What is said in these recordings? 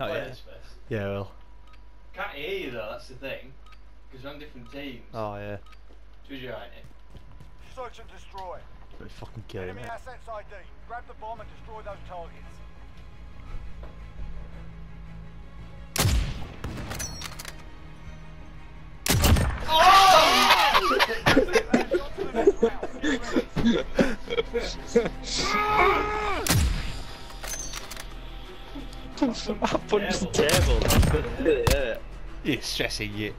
Oh yeah. this first. Yeah, well. Can't hear you though, that's the thing. Because we're on different teams. Oh yeah. Who's your right Search and destroy. Let me fucking kill him. Enemy mate. assets ID. Grab the bomb and destroy those targets. Oh! I punched the table. yeah. You're stressing you.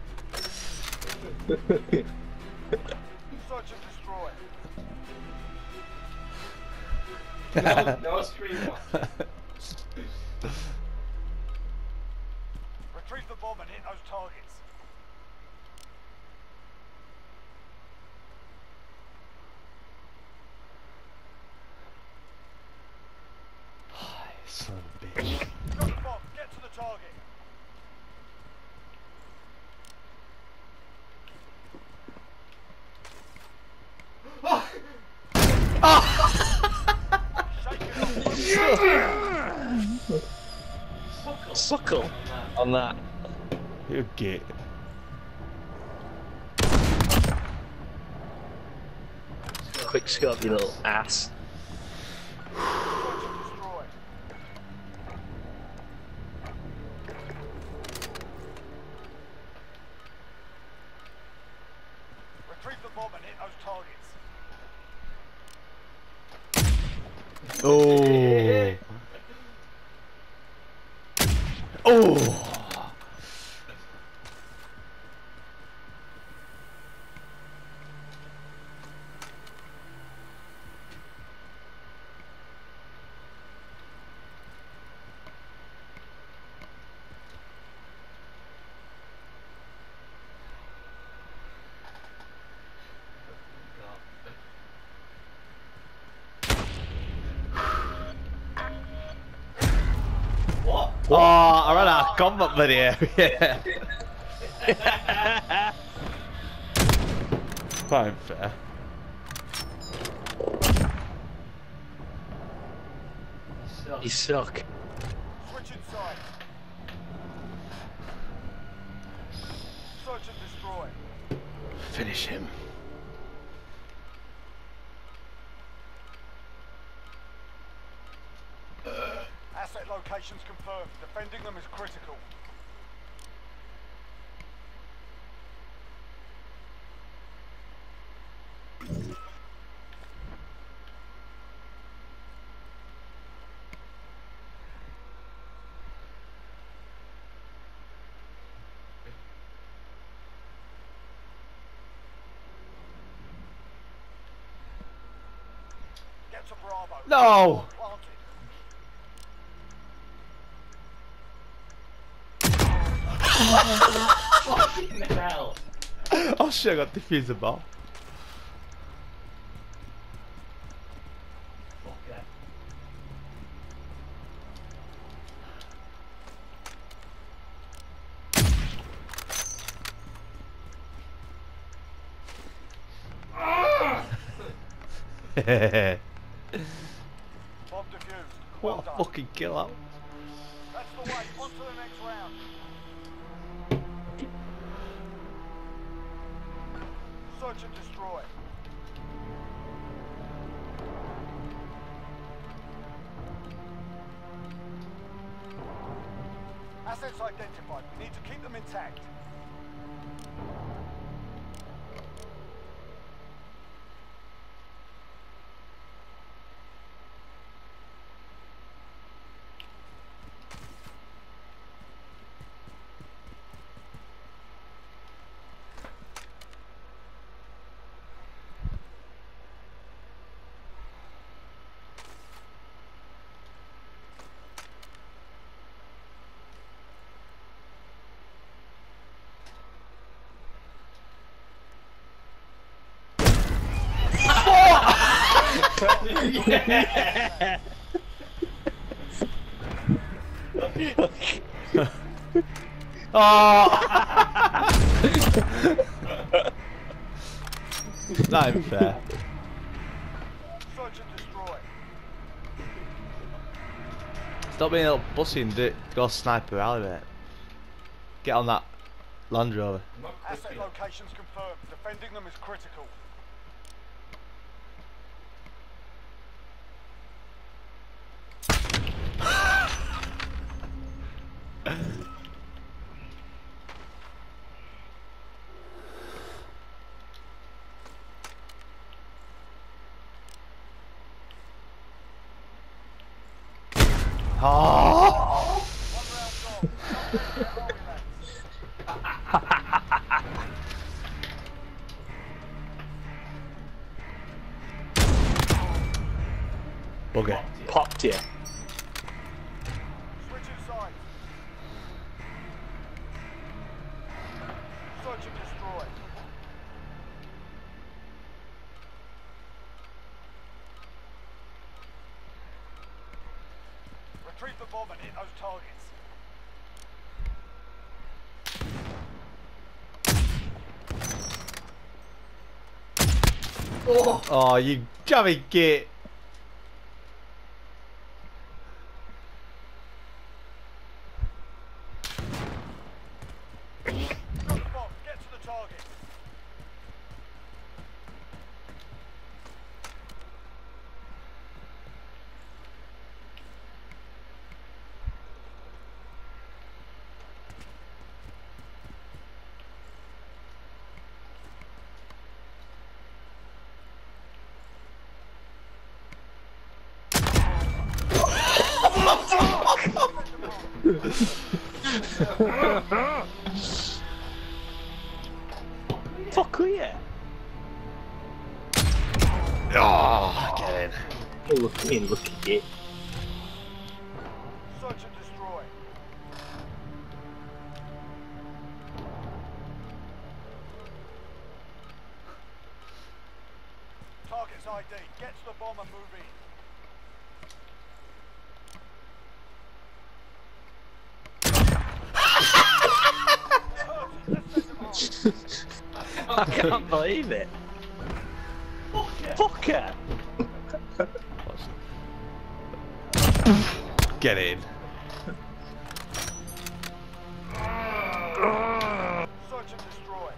No, no screen. Retrieve the bomb and hit those targets. Son of a bitch. Got the bomb. Get to the target. Shake it off. Suckle on that. You get. Quick scope, you little ass. Search and destroy. Retrieve the bomb and hit those targets. Oh. Oh. What? Oh, I ran out of combat video. Yeah. Fine, fair. So, You suck. Switch inside. Search and destroy. Finish him. Locations confirmed. Defending them is critical. No! Fucking hell. Oh shit, I got diffuser bomb. Fuck yeah. Bomb defused. Well what a fucking kill out. Search and destroy. Assets identified. We need to keep them intact. Oh! Not even fair. Stop being a little pussy and do it. Go sniper alley, mate. Get on that Land Rover. Asset locations confirmed. Defending them is critical. Oh! Gone. Popped you. Switching sides. Search and destroy. Retrieve the bomb and hit those targets. Oh, oh you jammy git. Got the bomb. Get to the target. Fuck you. Oh, ah, get in. Oh, look at me, look at you. I can't believe it. Fuck it. Get in. Search and destroy.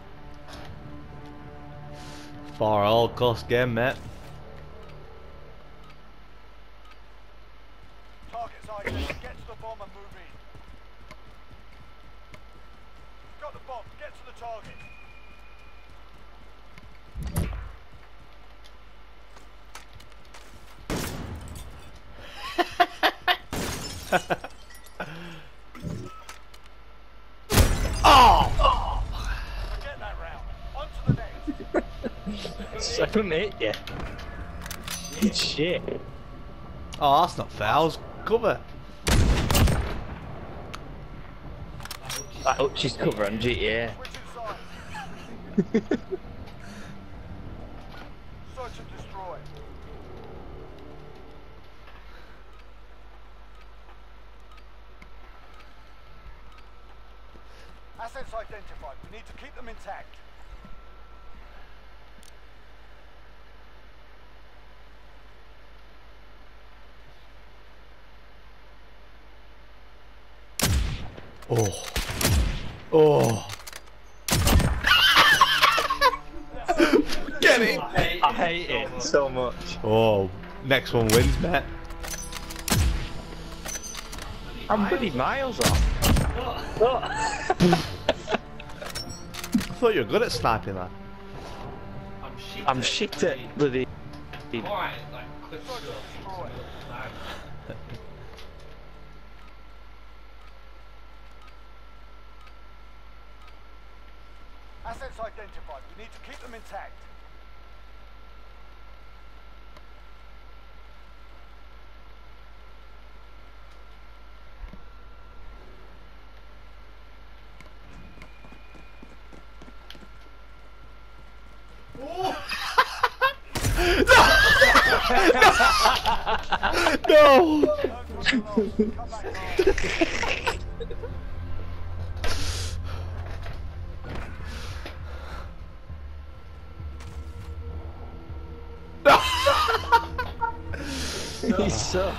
For all cost game, mate. Target's ID. Get to the bomb and move in. Got the bomb. Get to the target. Oh get that round. On to the next. So I couldn't hit you. Good shit. Oh, that's not fouls. Cover. I hope she's covering GTA. Switching sides. Search and destroy. Assets identified. We need to keep them intact. Oh. Oh. Get in. I hate it so much. Oh, next one wins, Matt. I'm bloody miles off. I thought you were good at sniping that. I'm shit. I'm shit at bloody. Alright, like quick Search stuff. and destroy. Assets identified. We need to keep them intact. No! Hard. You suck.